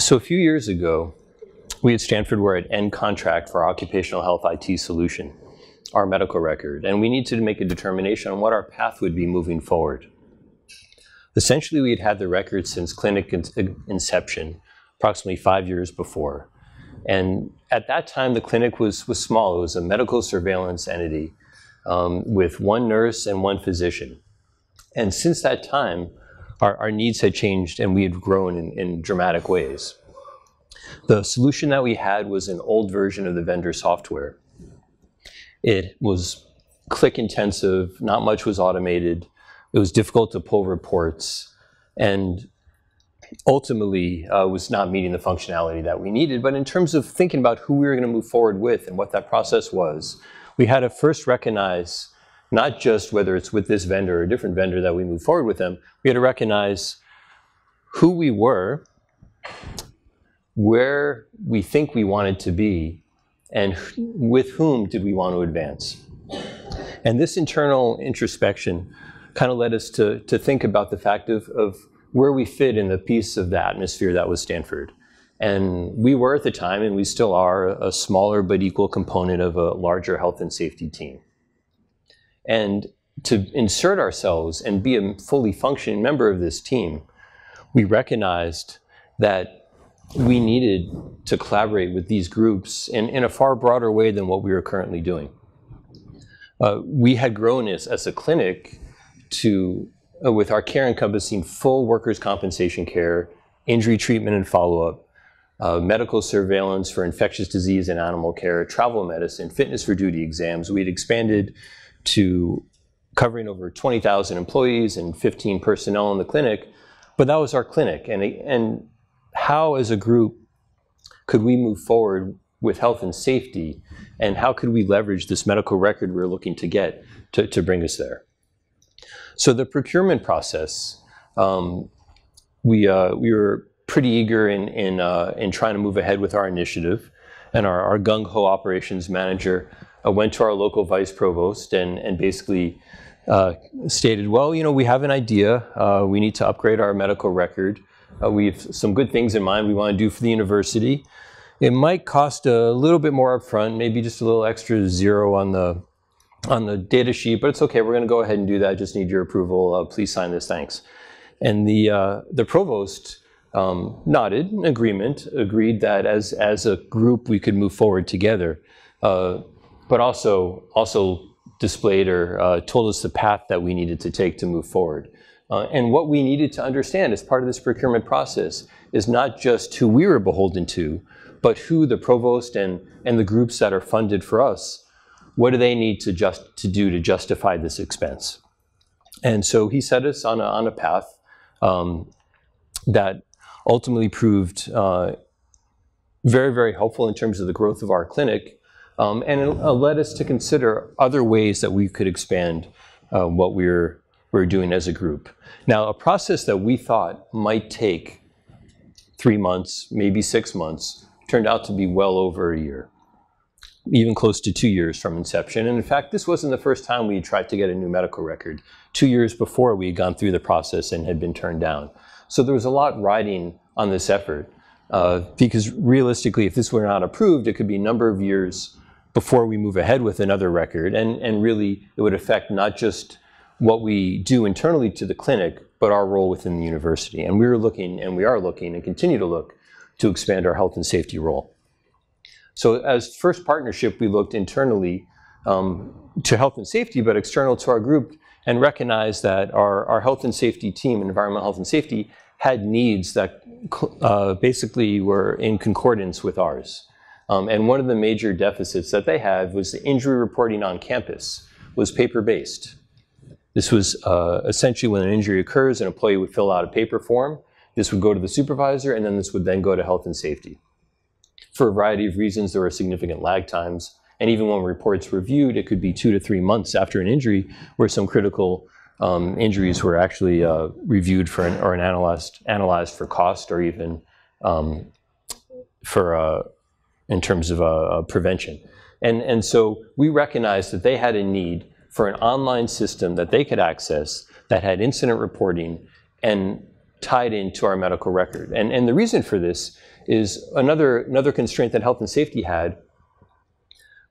So a few years ago, we at Stanford were at end contract for our occupational health IT solution, our medical record, and we needed to make a determination on what our path would be moving forward. Essentially, we had had the record since clinic in- inception, approximately five years before. And at that time, the clinic was, was small. It was a medical surveillance entity um, with one nurse and one physician. And since that time, our, our needs had changed and we had grown in, in dramatic ways. The solution that we had was an old version of the vendor software. It was click intensive, not much was automated, it was difficult to pull reports, and ultimately uh, was not meeting the functionality that we needed. But in terms of thinking about who we were going to move forward with and what that process was, we had to first recognize not just whether it's with this vendor or a different vendor that we move forward with them, we had to recognize who we were, where we think we wanted to be, and with whom did we want to advance. And this internal introspection kind of led us to, to think about the fact of, of where we fit in the piece of the atmosphere that was Stanford. And we were at the time, and we still are, a smaller but equal component of a larger health and safety team. And to insert ourselves and be a fully functioning member of this team, we recognized that we needed to collaborate with these groups in, in a far broader way than what we were currently doing. Uh, we had grown as, as a clinic to uh, with our care encompassing full workers' compensation care, injury treatment and follow-up, uh, medical surveillance for infectious disease and animal care, travel medicine, fitness for duty exams. We'd expanded to covering over 20,000 employees and 15 personnel in the clinic, but that was our clinic. And, and how, as a group, could we move forward with health and safety, and how could we leverage this medical record we we're looking to get to, to bring us there? So the procurement process, um, we, uh, we were pretty eager in, in, uh, in trying to move ahead with our initiative. And our, our gung ho operations manager uh, went to our local vice provost and, and basically uh, stated, well, you know, we have an idea. Uh, we need to upgrade our medical record. Uh, we have some good things in mind we want to do for the university. It might cost a little bit more upfront, maybe just a little extra zero on the on the data sheet, but it's okay. We're going to go ahead and do that. Just need your approval. Uh, please sign this. Thanks. And the uh, the provost um, nodded in agreement, agreed that as as a group we could move forward together, uh, but also also displayed or uh, told us the path that we needed to take to move forward. Uh, and what we needed to understand as part of this procurement process is not just who we were beholden to, but who the provost and, and the groups that are funded for us what do they need to just to do to justify this expense? And so he set us on a, on a path um, that ultimately proved uh, very, very helpful in terms of the growth of our clinic. Um, and it uh, led us to consider other ways that we could expand uh, what we we're, we're doing as a group. Now, a process that we thought might take three months, maybe six months, turned out to be well over a year even close to two years from inception. And in fact, this wasn't the first time we tried to get a new medical record. Two years before, we had gone through the process and had been turned down. So there was a lot riding on this effort. Uh, because realistically, if this were not approved, it could be a number of years before we move ahead with another record. And, and really, it would affect not just what we do internally to the clinic, but our role within the university. And we were looking, and we are looking, and continue to look to expand our health and safety role. So as first partnership, we looked internally um, to health and safety, but external to our group, and recognized that our, our health and safety team, environmental health and safety, had needs that uh, basically were in concordance with ours. Um, and one of the major deficits that they had was the injury reporting on campus was paper-based. This was uh, essentially when an injury occurs, an employee would fill out a paper form. This would go to the supervisor, and then this would then go to health and safety. For a variety of reasons, there were significant lag times. And even when reports were viewed, it could be two to three months after an injury where some critical um, injuries were actually uh, reviewed for an, or an analyzed, analyzed for cost or even um, for uh, in terms of uh, prevention. And, and so we recognized that they had a need for an online system that they could access that had incident reporting and tied into our medical record. And, and the reason for this is another, another constraint that health and safety had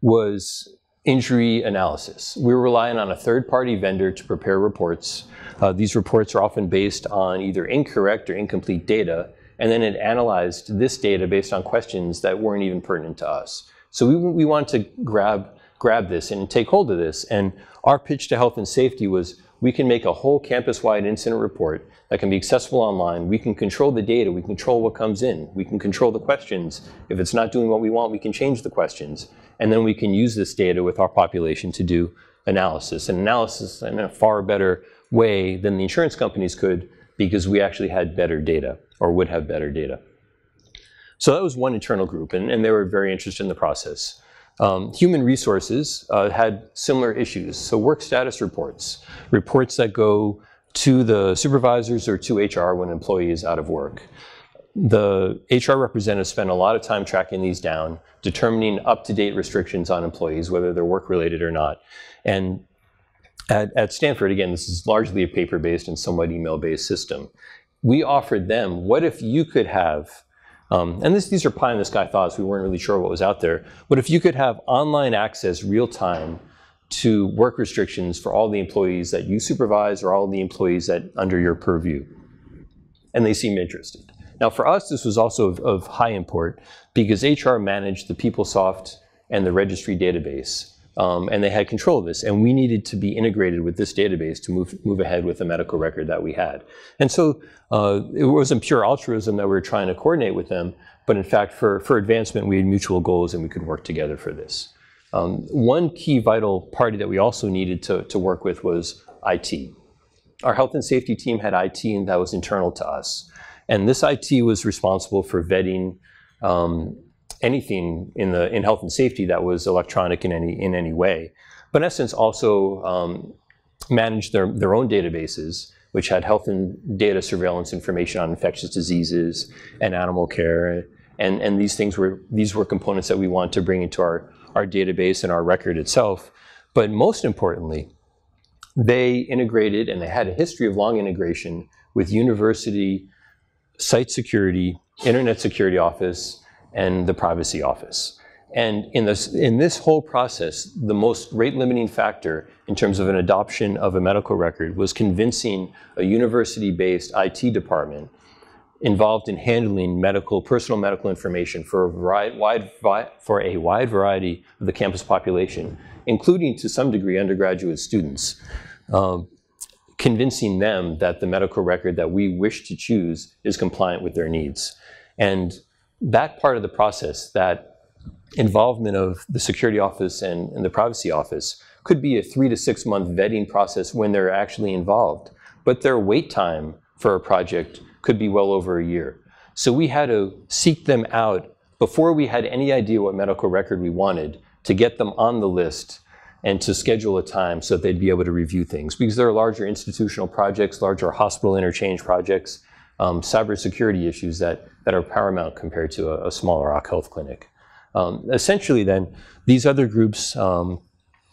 was injury analysis. We were relying on a third-party vendor to prepare reports. Uh, these reports are often based on either incorrect or incomplete data, and then it analyzed this data based on questions that weren't even pertinent to us. So we, we wanted to grab, grab this and take hold of this. And our pitch to health and safety was we can make a whole campus-wide incident report that can be accessible online. We can control the data. We control what comes in. We can control the questions. If it's not doing what we want, we can change the questions. And then we can use this data with our population to do analysis. And analysis in a far better way than the insurance companies could because we actually had better data or would have better data. So that was one internal group, and, and they were very interested in the process. Um, human resources uh, had similar issues. So work status reports, reports that go to the supervisors or to HR when an employee is out of work. The HR representative spent a lot of time tracking these down, determining up-to-date restrictions on employees, whether they're work-related or not. And at, at Stanford, again, this is largely a paper-based and somewhat email-based system. We offered them, what if you could have um, and this, these are pie in the sky thoughts. We weren't really sure what was out there. But if you could have online access real time to work restrictions for all the employees that you supervise or all the employees that under your purview, and they seem interested. Now, for us, this was also of, of high import because HR managed the PeopleSoft and the registry database. Um, and they had control of this. And we needed to be integrated with this database to move, move ahead with the medical record that we had. And so uh, it wasn't pure altruism that we were trying to coordinate with them, but in fact, for, for advancement, we had mutual goals and we could work together for this. Um, one key vital party that we also needed to, to work with was IT. Our health and safety team had IT and that was internal to us. And this IT was responsible for vetting um, anything in the in health and safety that was electronic in any in any way. But in essence, also um, managed their their own databases, which had health and data surveillance information on infectious diseases and animal care, and and these things were these were components that we want to bring into our our database and our record itself. But most importantly, they integrated and they had a history of long integration with university site security, internet security office, and the privacy office. And in this, in this whole process, the most rate limiting factor in terms of an adoption of a medical record was convincing a university-based IT department involved in handling medical, personal medical information for a wide, wide, for a wide variety of the campus population, including to some degree undergraduate students, um, convincing them that the medical record that we wish to choose is compliant with their needs. And that part of the process, that involvement of the security office and, and, the privacy office could be a three to six month vetting process when they're actually involved. But their wait time for a project could be well over a year. So we had to seek them out before we had any idea what medical record we wanted to get them on the list and to schedule a time so that they'd be able to review things. Because there are larger institutional projects, larger hospital interchange projects, um, cybersecurity issues that, that are paramount compared to a, a smaller occ health clinic. Um, essentially then, these other groups, um,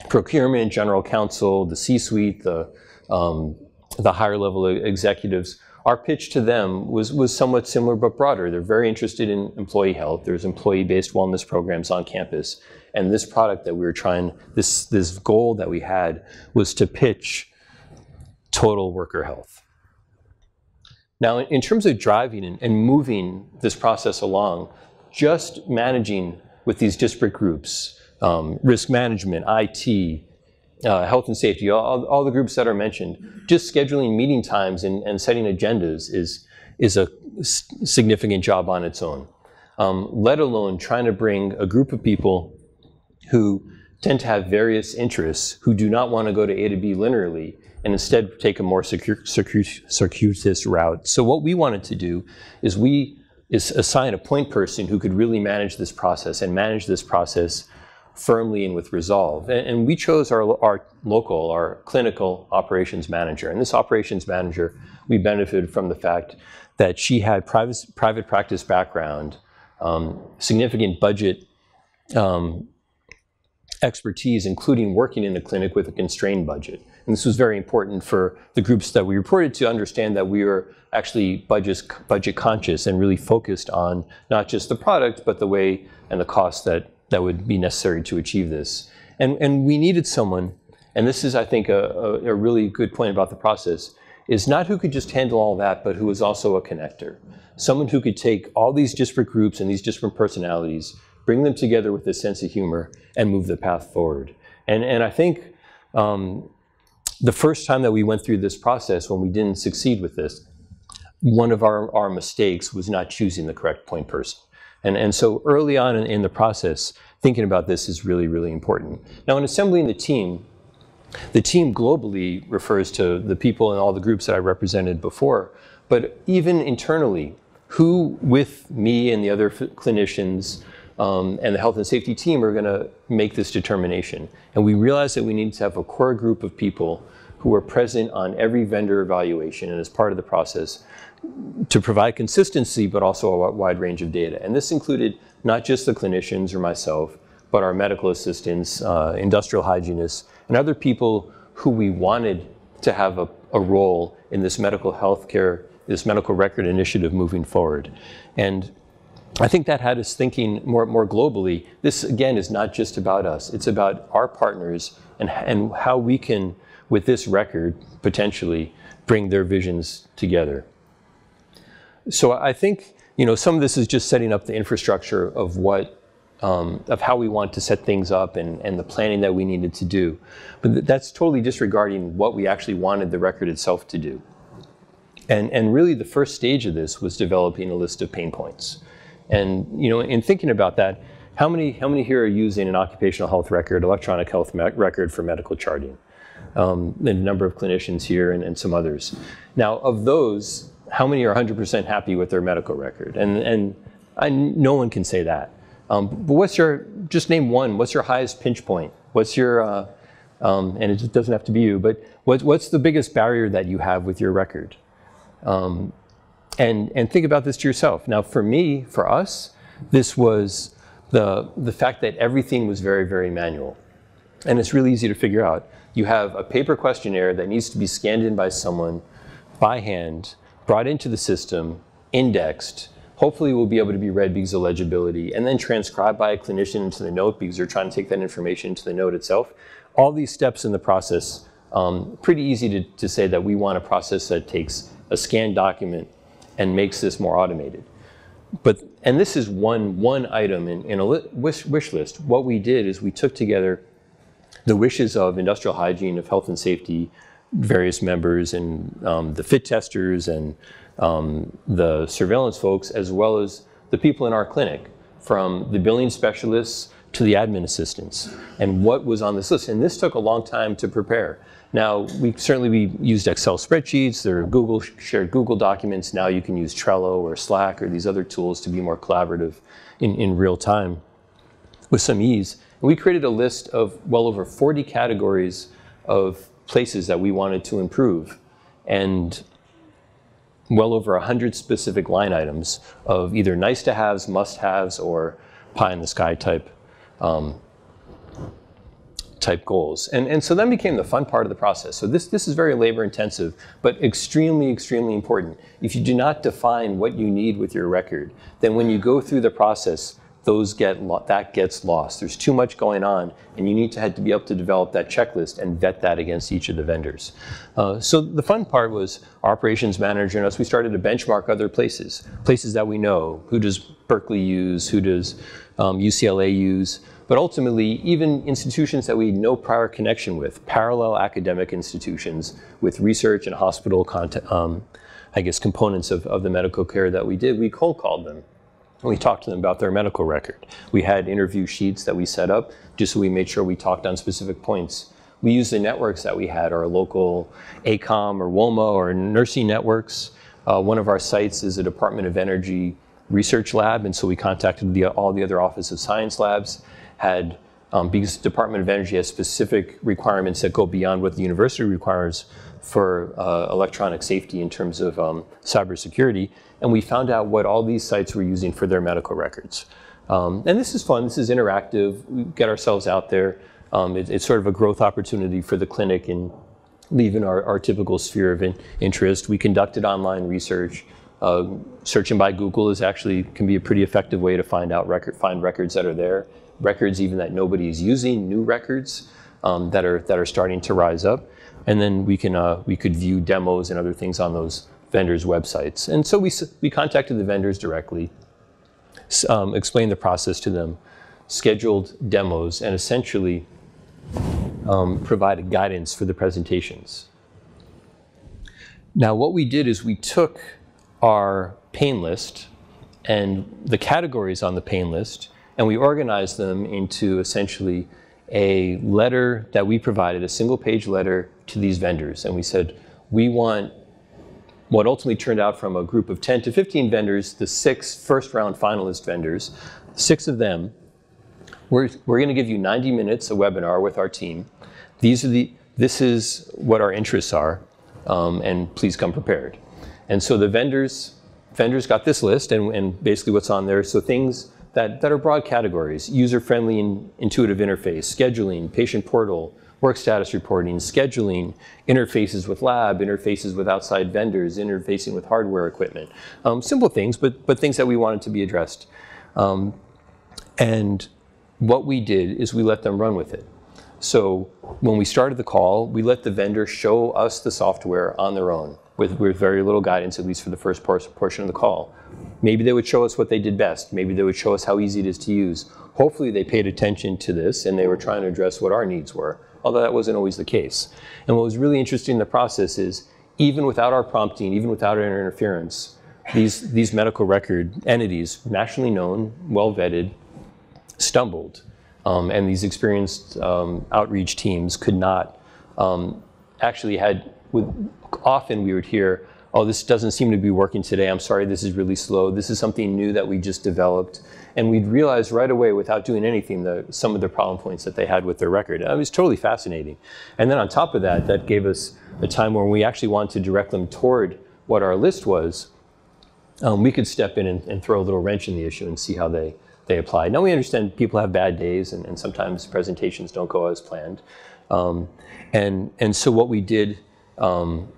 procurement, general counsel, the C-suite, the, um, the higher level executives, our pitch to them was, was somewhat similar but broader. They're very interested in employee health. There's employee-based wellness programs on campus. And this product that we were trying, this, this goal that we had was to pitch total worker health. Now, in terms of driving and, moving this process along, just managing with these disparate groups, um, risk management, IT, uh, health and safety, all, the groups that are mentioned, just scheduling meeting times and, and setting agendas is, is a significant job on its own. Um, let alone trying to bring a group of people who tend to have various interests, who do not want to go to A to B linearly, and instead take a more circuitous route. So what we wanted to do is we is assign a point person who could really manage this process and manage this process firmly and with resolve. And, and we chose our, our local, our clinical operations manager. And this operations manager, we benefited from the fact that she had private, private practice background, um, significant budget um, expertise, including working in a clinic with a constrained budget. And this was very important for the groups that we reported to understand that we were actually budget, budget conscious and really focused on not just the product, but the way and the cost that, that would be necessary to achieve this. And, and we needed someone, and this is, I think, a, a, a really good point about the process, is not who could just handle all that, but who was also a connector. Someone who could take all these disparate groups and these disparate personalities, bring them together with a sense of humor, and move the path forward. And, and I think um, the first time that we went through this process, when we didn't succeed with this, one of our, our mistakes was not choosing the correct point person. And, and so early on in, in the process, thinking about this is really, really important. Now, in assembling the team, the team globally refers to the people in all the groups that I represented before, but even internally, who with me and the other clinicians um, and the health and safety team are going to make this determination. And we realized that we need to have a core group of people who are present on every vendor evaluation and as part of the process to provide consistency, but also a wide range of data. And this included not just the clinicians or myself, but our medical assistants, uh, industrial hygienists, and other people who we wanted to have a, a role in this medical health care, this medical record initiative moving forward. And I think that had us thinking more, more globally. This, again, is not just about us. It's about our partners and, and how we can, with this record, potentially bring their visions together. So I think, you know, some of this is just setting up the infrastructure of what, um, of how we want to set things up and, and the planning that we needed to do. But th that's totally disregarding what we actually wanted the record itself to do. And, and really the first stage of this was developing a list of pain points. And you know, in thinking about that, how many, how many here are using an occupational health record, electronic health record for medical charting? Um, a number of clinicians here and, and, some others. Now, of those, how many are 100% happy with their medical record? And, and I, no one can say that. Um, but what's your, just name one, what's your highest pinch point? What's your, uh, um, and it doesn't have to be you, but what, what's the biggest barrier that you have with your record? Um, and, and think about this to yourself. Now, for me, for us, this was the, the fact that everything was very, very manual. And it's really easy to figure out. You have a paper questionnaire that needs to be scanned in by someone by hand, brought into the system, indexed, hopefully will be able to be read because of legibility, and then transcribed by a clinician into the note because they're trying to take that information into the note itself. All these steps in the process, um, pretty easy to, to say that we want a process that takes a scanned document, and makes this more automated. But, and this is one, one item in, in a wish, wish list. What we did is we took together the wishes of industrial hygiene, of health and safety, various members, and um, the fit testers, and um, the surveillance folks, as well as the people in our clinic, from the billing specialists to the admin assistants, and what was on this list. And this took a long time to prepare. Now, we certainly we used Excel spreadsheets, there are Google shared Google documents. Now you can use Trello or Slack or these other tools to be more collaborative in, in real time with some ease. And we created a list of well over 40 categories of places that we wanted to improve and well over 100 specific line items of either nice to haves, must haves, or pie in the sky type um, type goals. And, and so then became the fun part of the process. So this, this is very labor intensive, but extremely, extremely important. If you do not define what you need with your record, then when you go through the process, those get that gets lost. There's too much going on, and you need to have to be able to develop that checklist and vet that against each of the vendors. Uh, so the fun part was our operations manager and us. We started to benchmark other places, places that we know. Who does Berkeley use? Who does um, UCLA use? But ultimately even institutions that we had no prior connection with, parallel academic institutions with research and hospital um, I guess components of, of the medical care that we did, we cold called them. And we talked to them about their medical record. We had interview sheets that we set up just so we made sure we talked on specific points. We used the networks that we had, our local ACOEM or WOEMA or nursing networks. Uh, one of our sites is a Department of Energy research lab, and so we contacted the, all the other Office of Science labs had, um, because the Department of Energy has specific requirements that go beyond what the university requires for uh, electronic safety in terms of um, cybersecurity, and we found out what all these sites were using for their medical records. Um, and this is fun, this is interactive, we get ourselves out there. Um, it, it's sort of a growth opportunity for the clinic and leaving our, our typical sphere of in, interest. We conducted online research. Uh, searching by Google is actually can be a pretty effective way to find out record, find records that are there, records even that nobody is using, new records um, that are that are starting to rise up, and then we can uh, we could view demos and other things on those vendors' websites. And so we we contacted the vendors directly, um, explained the process to them, scheduled demos, and essentially um, provided guidance for the presentations. Now, what we did is we took our pain list and the categories on the pain list, and we organized them into essentially a letter that we provided, a single page letter to these vendors. And we said, we want what ultimately turned out from a group of 10 to 15 vendors, the six first round finalist vendors, six of them, we're, we're going to give you 90 minutes, a webinar with our team. These are the, this is what our interests are, um, and please come prepared. And so the vendors, vendors got this list and, and basically what's on there. So things that, that are broad categories, user-friendly and intuitive interface, scheduling, patient portal, work status reporting, scheduling, interfaces with lab, interfaces with outside vendors, interfacing with hardware equipment. Um, simple things, but, but things that we wanted to be addressed. Um, and what we did is we let them run with it. So when we started the call, we let the vendor show us the software on their own with, with very little guidance, at least for the first portion of the call. Maybe they would show us what they did best. Maybe they would show us how easy it is to use. Hopefully they paid attention to this and they were trying to address what our needs were, although that wasn't always the case. And what was really interesting in the process is even without our prompting, even without our interference, these, these medical record entities, nationally known, well vetted, stumbled. Um, and these experienced um, outreach teams could not um, actually had with often we would hear oh this doesn't seem to be working today. I'm sorry this is really slow. This is something new that we just developed. And we'd realize right away without doing anything the, some of the problem points that they had with their record. It was totally fascinating. And then on top of that that gave us a time where we actually wanted to direct them toward what our list was. Um, we could step in and, and throw a little wrench in the issue and see how they they apply. Now we understand people have bad days and, and sometimes presentations don't go as planned. Um, and, and so what we did um,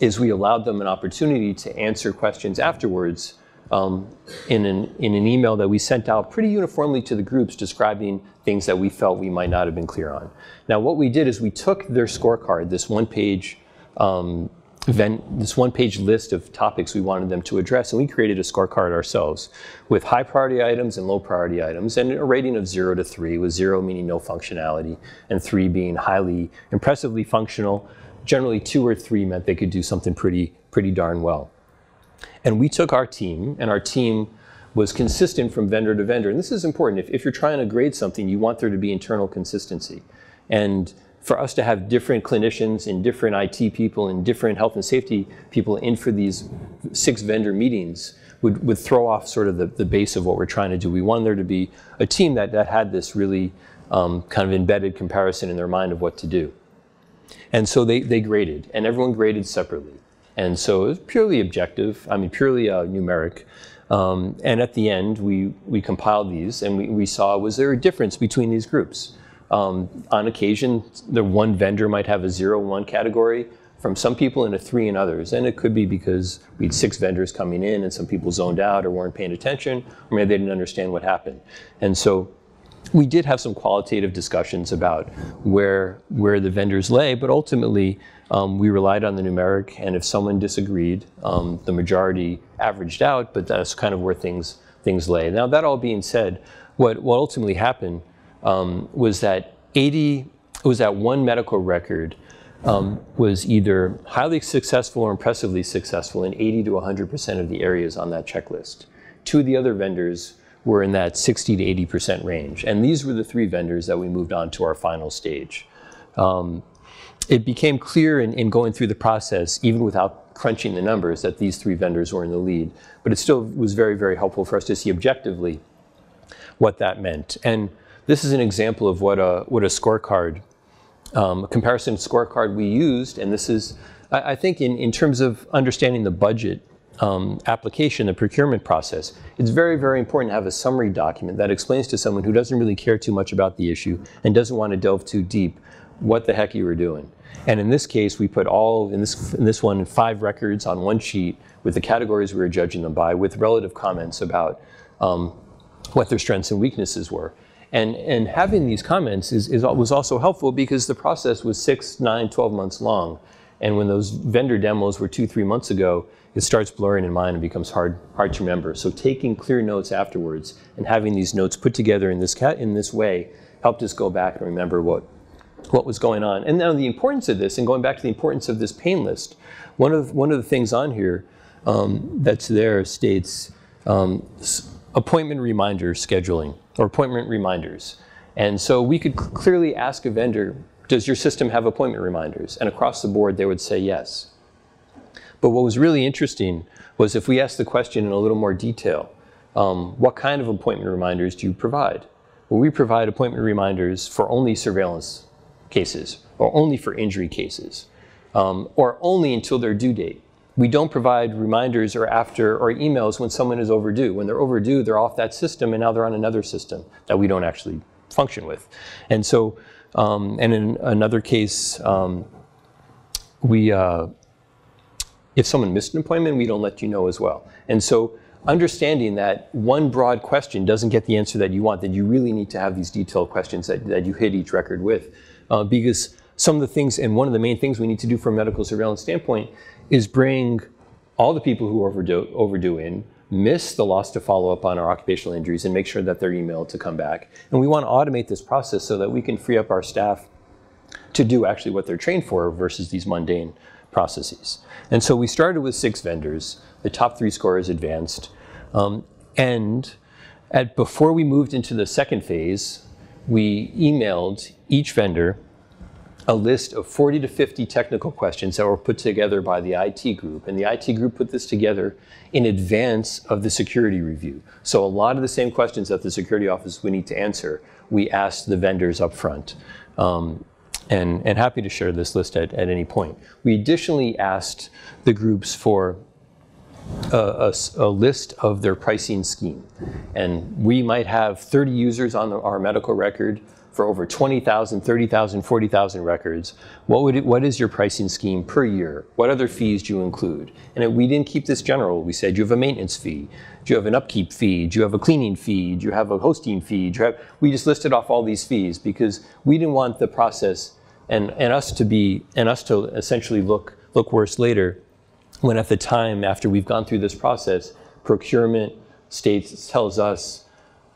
is we allowed them an opportunity to answer questions afterwards um, in, an, in an email that we sent out pretty uniformly to the groups describing things that we felt we might not have been clear on. Now what we did is we took their scorecard, this one page um, this one page list of topics we wanted them to address, and we created a scorecard ourselves with high priority items and low priority items, and a rating of zero to three, with zero meaning no functionality, and three being highly impressively functional. Generally, two or three meant they could do something pretty, pretty darn well. And we took our team, and our team was consistent from vendor to vendor. And this is important. If, if you're trying to grade something, you want there to be internal consistency. And for us to have different clinicians and different IT people and different health and safety people in for these six vendor meetings would, would throw off sort of the, the base of what we're trying to do. We wanted there to be a team that, that had this really um, kind of embedded comparison in their mind of what to do. And so they, they graded, and everyone graded separately. And so it was purely objective, I mean, purely uh, numeric. Um, and at the end, we, we compiled these and we, we saw was there a difference between these groups? Um, on occasion, the one vendor might have a zero one category from some people and a three in others. And it could be because we had six vendors coming in and some people zoned out or weren't paying attention, or maybe they didn't understand what happened. And so we did have some qualitative discussions about where, where the vendors lay, but ultimately um, we relied on the numeric, and if someone disagreed, um, the majority averaged out, but that's kind of where things, things lay. Now, that all being said, what, what ultimately happened um, was that 80 was that one medical record um, was either highly successful or impressively successful in 80 to 100% of the areas on that checklist. Two of the other vendors were in that 60 to 80% range. And these were the three vendors that we moved on to our final stage. Um, it became clear in, in, going through the process, even without crunching the numbers, that these three vendors were in the lead. But it still was very, very helpful for us to see objectively what that meant. And this is an example of what a, what a scorecard, um, a comparison scorecard we used, and this is, I, I think in, in terms of understanding the budget um, application, the procurement process, it's very, very important to have a summary document that explains to someone who doesn't really care too much about the issue and doesn't want to delve too deep what the heck you were doing. And in this case, we put all, in this, in this one, five records on one sheet with the categories we were judging them by with relative comments about um, what their strengths and weaknesses were. And, and having these comments is, is, was also helpful because the process was six, nine, 12 months long. And when those vendor demos were two, three months ago, it starts blurring in mind and becomes hard, hard to remember. So taking clear notes afterwards and having these notes put together in this, cat in this way helped us go back and remember what, what was going on. And now the importance of this, and going back to the importance of this pain list, one of, one of the things on here um, that's there states um, appointment reminder scheduling or appointment reminders. And so we could clearly ask a vendor, does your system have appointment reminders? And across the board, they would say yes. But what was really interesting was if we asked the question in a little more detail, um, what kind of appointment reminders do you provide? Well, we provide appointment reminders for only surveillance cases, or only for injury cases, um, or only until their due date. We don't provide reminders or after or emails when someone is overdue. When they're overdue, they're off that system and now they're on another system that we don't actually function with. And so, um, and in another case, um, we, uh, if someone missed an appointment, we don't let you know as well. And so understanding that one broad question doesn't get the answer that you want, that you really need to have these detailed questions that, that you hit each record with. Uh, because some of the things, and one of the main things we need to do from a medical surveillance standpoint is bring all the people who overdo, overdo in, miss the loss to follow up on our occupational injuries and make sure that they're emailed to come back. And we want to automate this process so that we can free up our staff to do actually what they're trained for versus these mundane processes. And so we started with six vendors. The top three scorers advanced. Um, and at, before we moved into the second phase, we emailed each vendor a list of 40 to 50 technical questions that were put together by the IT group. And the IT group put this together in advance of the security review. So a lot of the same questions that the security office would need to answer, we asked the vendors up front. Um, and, and happy to share this list at, at any point. We additionally asked the groups for a, a, a, list of their pricing scheme. And we might have 30 users on the, our medical record for over 20,000, 30,000, 40,000 records. What, would it, what is your pricing scheme per year? What other fees do you include? And we didn't keep this general. We said, you have a maintenance fee? Do you have an upkeep fee? Do you have a cleaning fee? Do you have a hosting fee? Do you have, we just listed off all these fees because we didn't want the process and, and us to be and us to essentially look look worse later when at the time after we've gone through this process procurement states tells us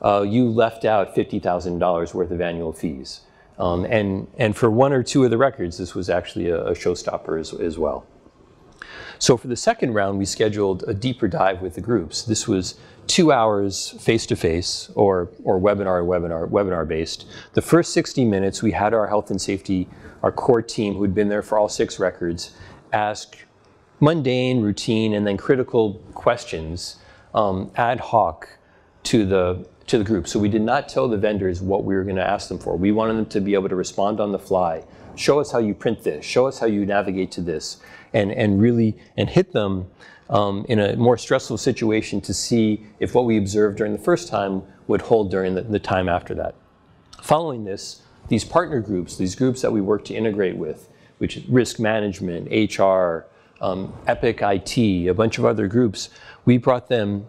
uh, you left out $50,000 worth of annual fees. Um, and and for one or two of the records this was actually a, a showstopper as, as well. So for the second round we scheduled a deeper dive with the groups. This was two hours face to face or or webinar webinar webinar based the first 60 minutes we had our health and safety our core team who'd been there for all six records ask mundane, routine, and then critical questions um, ad hoc to the to the group. So we did not tell the vendors what we were going to ask them for. We wanted them to be able to respond on the fly. Show us how you print this. Show us how you navigate to this, and and really and hit them um, in a more stressful situation to see if what we observed during the first time would hold during the, the time after that. Following this, these partner groups, these groups that we work to integrate with, which is risk management, HR, um, Epic IT, a bunch of other groups, we brought them,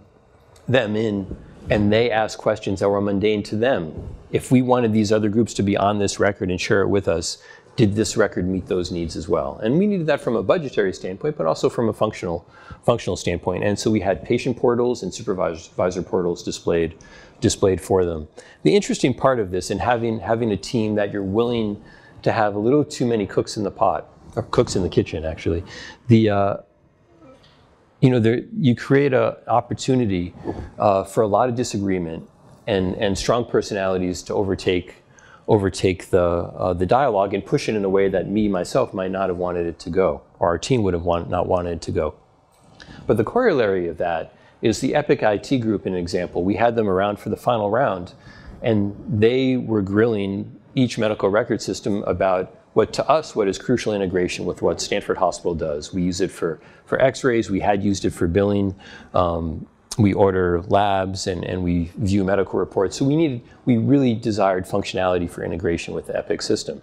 them in and they asked questions that were mundane to them. If we wanted these other groups to be on this record and share it with us, did this record meet those needs as well? And we needed that from a budgetary standpoint, but also from a functional, functional standpoint. And so we had patient portals and supervisor portals displayed displayed for them. The interesting part of this and having, having a team that you're willing to have a little too many cooks in the pot, or cooks in the kitchen actually, the, uh, you know, there, you create an opportunity uh, for a lot of disagreement and, and strong personalities to overtake overtake the, uh, the dialogue and push it in a way that me, myself, might not have wanted it to go, or our team would have want, not wanted it to go. But the corollary of that is the Epic IT group in an example. We had them around for the final round, and they were grilling each medical record system about what to us, what is crucial integration with what Stanford Hospital does. We use it for, for x-rays, we had used it for billing, um, we order labs and, and we view medical reports. So we needed, we really desired functionality for integration with the Epic system.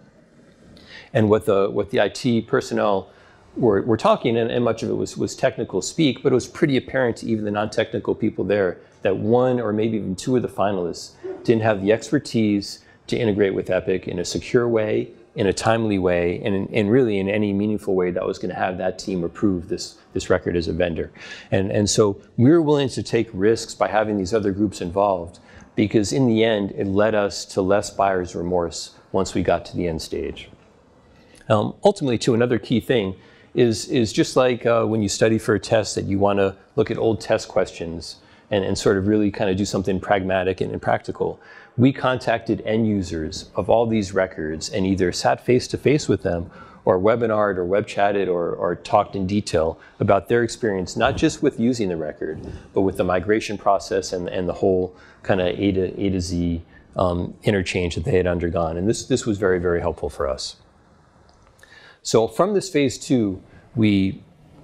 And what the, what the IT personnel were, were talking, and, and much of it was, was technical speak, but it was pretty apparent to even the non-technical people there that one or maybe even two of the finalists didn't have the expertise to integrate with Epic in a secure way in a timely way and, and really in any meaningful way that was going to have that team approve this, this record as a vendor. And, and so we were willing to take risks by having these other groups involved because in the end, it led us to less buyer's remorse once we got to the end stage. Um, ultimately, to another key thing is, is just like uh, when you study for a test that you want to look at old test questions and, and sort of really kind of do something pragmatic and, and practical we contacted end users of all these records and either sat face to face with them or webinared or web chatted or, or, talked in detail about their experience, not just with using the record, but with the migration process and, and the whole kind of A to, A to Z um, interchange that they had undergone. And this, this was very, very helpful for us. So from this phase two, we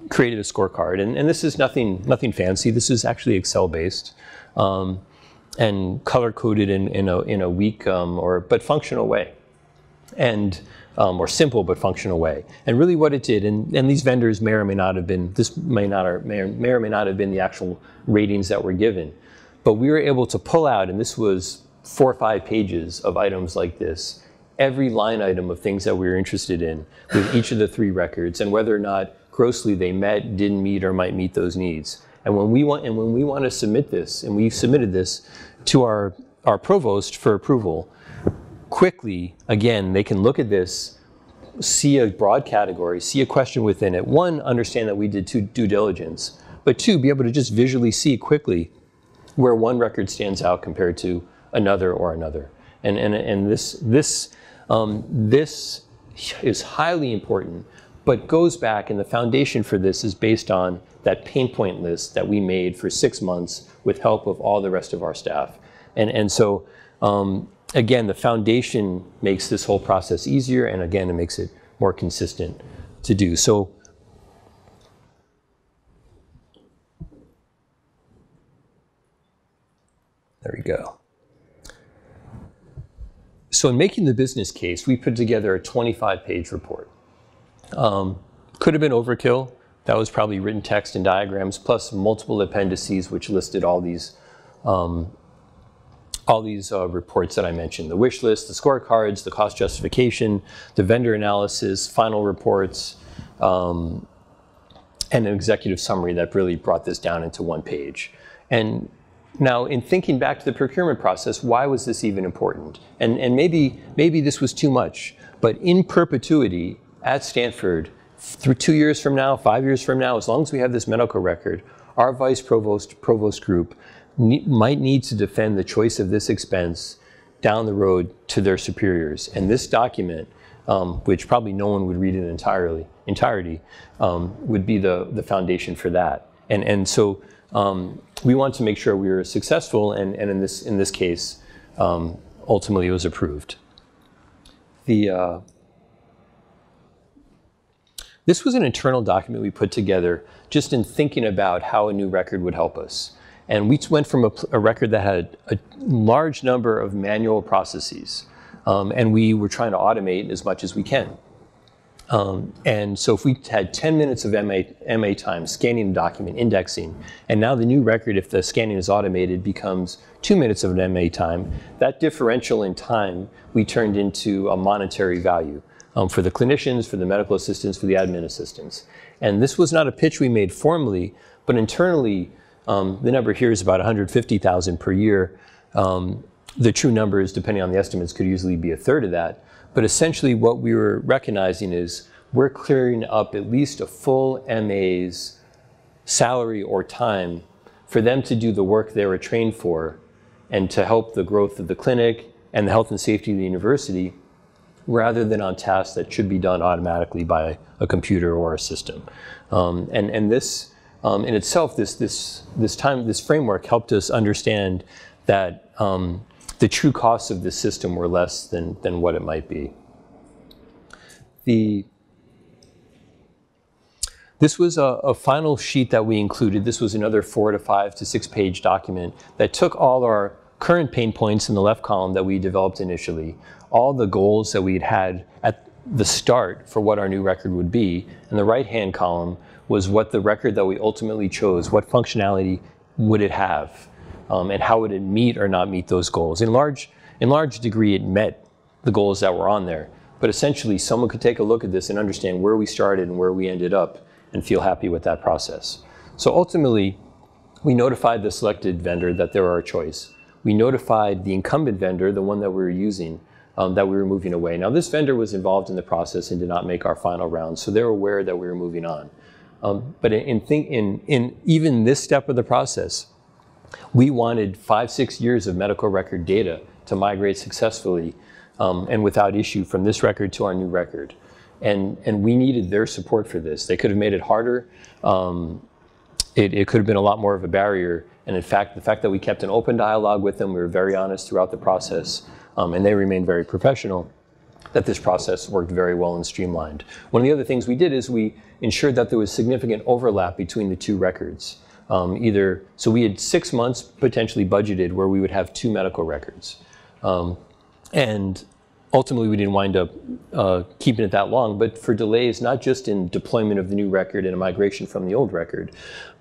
created a scorecard. And, and this is nothing, nothing fancy. This is actually Excel based. Um, and color coded in, in, a, in a weak um, or but functional way. And um, or simple but functional way. And really what it did, and, and these vendors may or may not have been, this may, not or, may, or, may or may not have been the actual ratings that were given, but we were able to pull out, and this was four or five pages of items like this, every line item of things that we were interested in with each of the three records, and whether or not grossly they met, didn't meet, or might meet those needs. And when we want, and when we want to submit this, and we've submitted this to our, our provost for approval, quickly, again, they can look at this, see a broad category, see a question within it. One, understand that we did due diligence, but two, be able to just visually see quickly where one record stands out compared to another or another. And, and, and this, this, um, this is highly important, but goes back, and the foundation for this is based on that pain point list that we made for six months with help of all the rest of our staff. And, and so, um, again, the foundation makes this whole process easier, and again, it makes it more consistent to do. So, there we go. So, in making the business case, we put together a 25 page report. Um, could have been overkill. That was probably written text and diagrams, plus multiple appendices which listed all these um, all these uh, reports that I mentioned, the wish list, the scorecards, the cost justification, the vendor analysis, final reports, um, and an executive summary that really brought this down into one page. And now, in thinking back to the procurement process, why was this even important? And, and maybe, maybe this was too much, but in perpetuity at Stanford, through two years from now, five years from now, as long as we have this medical record, our vice provost, provost group ne might need to defend the choice of this expense down the road to their superiors. And this document, um, which probably no one would read in entirely, entirety, um, would be the, the foundation for that. And, and so um, we want to make sure we were successful, and, and in, this, in this case, um, ultimately it was approved. The, uh, this was an internal document we put together just in thinking about how a new record would help us. And we went from a, a record that had a large number of manual processes, um, and we were trying to automate as much as we can. Um, and so if we had 10 minutes of MA, MA time scanning the document, indexing, and now the new record, if the scanning is automated, becomes two minutes of an MA time, that differential in time we turned into a monetary value um, for the clinicians, for the medical assistants, for the admin assistants. And this was not a pitch we made formally, but internally, um, the number here is about 150,000 per year. Um, the true numbers, depending on the estimates, could easily be a third of that. But essentially, what we were recognizing is we're clearing up at least a full MA's salary or time for them to do the work they were trained for and to help the growth of the clinic and the health and safety of the university rather than on tasks that should be done automatically by a computer or a system. Um, and, and this, um, in itself, this, this, this time, this framework helped us understand that um, the true costs of this system were less than, than what it might be. the this was a, a, final sheet that we included. This was another four to five to six page document that took all our current pain points in the left column that we developed initially, all the goals that we had at the start for what our new record would be, and the right hand column was what the record that we ultimately chose, what functionality would it have, um, and how would it meet or not meet those goals. In large, in large degree, it met the goals that were on there. But essentially, someone could take a look at this and understand where we started and where we ended up and feel happy with that process. So ultimately, we notified the selected vendor that they were our choice. We notified the incumbent vendor, the one that we were using, um, that we were moving away. Now, this vendor was involved in the process and did not make our final round, so they're aware that we were moving on. Um, but in, in, think, in, in even this step of the process, we wanted five, six years of medical record data to migrate successfully um, and without issue from this record to our new record. And, and we needed their support for this. They could have made it harder. Um, it, it could have been a lot more of a barrier. And in fact, the fact that we kept an open dialogue with them, we were very honest throughout the process, um, and they remained very professional, that this process worked very well and streamlined. One of the other things we did is we ensured that there was significant overlap between the two records. Um, either so we had six months potentially budgeted where we would have two medical records, um, and ultimately we didn't wind up uh, keeping it that long. But for delays, not just in deployment of the new record and a migration from the old record,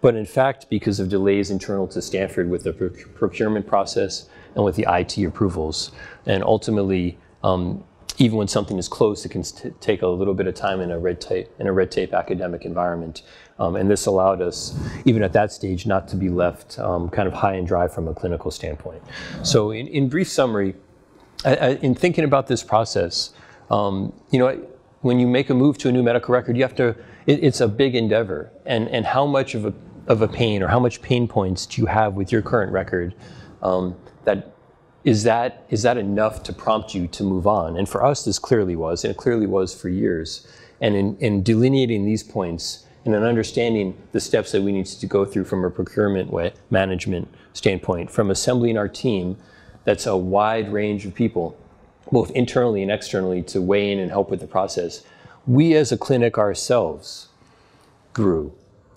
but in fact because of delays internal to Stanford with the procurement process and with the IT approvals, and ultimately. Um, even when something is closed, it can take a little bit of time in a red tape in a red tape academic environment. Um, and this allowed us, even at that stage, not to be left um, kind of high and dry from a clinical standpoint. So, in, in brief summary, I, I, in thinking about this process, um, you know, when you make a move to a new medical record, you have to. It, it's a big endeavor, and and how much of a of a pain or how much pain points do you have with your current record um, that is that is that enough to prompt you to move on? And for us, this clearly was, and it clearly was for years. And in, in delineating these points and in understanding the steps that we need to go through from a procurement way, management standpoint, from assembling our team, that's a wide range of people, both internally and externally, to weigh in and help with the process. We as a clinic ourselves grew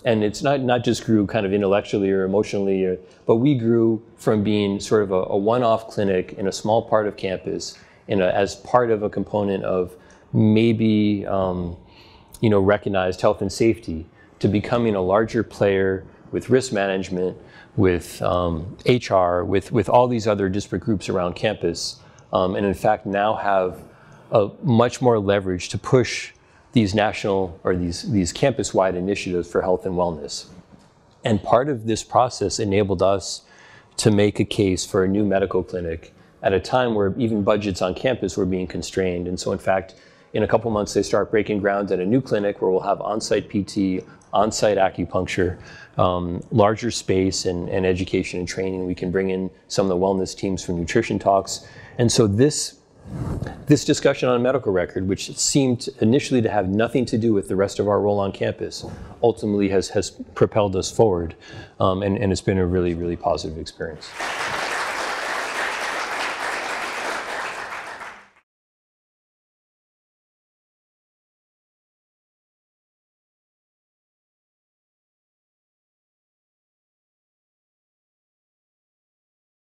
and it's not, not just grew kind of intellectually or emotionally, or, but we grew from being sort of a, a one-off clinic in a small part of campus in a, as part of a component of maybe um, you know, recognized health and safety to becoming a larger player with risk management, with um, HR, with, with all these other disparate groups around campus, um, and in fact now have a much more leverage to push these national or these, these campus-wide initiatives for health and wellness. And part of this process enabled us to make a case for a new medical clinic at a time where even budgets on campus were being constrained. And so in fact, in a couple months, they start breaking ground at a new clinic where we'll have on-site PT, on-site acupuncture, um, larger space and, and education and training. We can bring in some of the wellness teams for nutrition talks. And so this this discussion on medical record, which seemed initially to have nothing to do with the rest of our role on campus, ultimately has, has propelled us forward. Um, and, and it's been a really, really positive experience.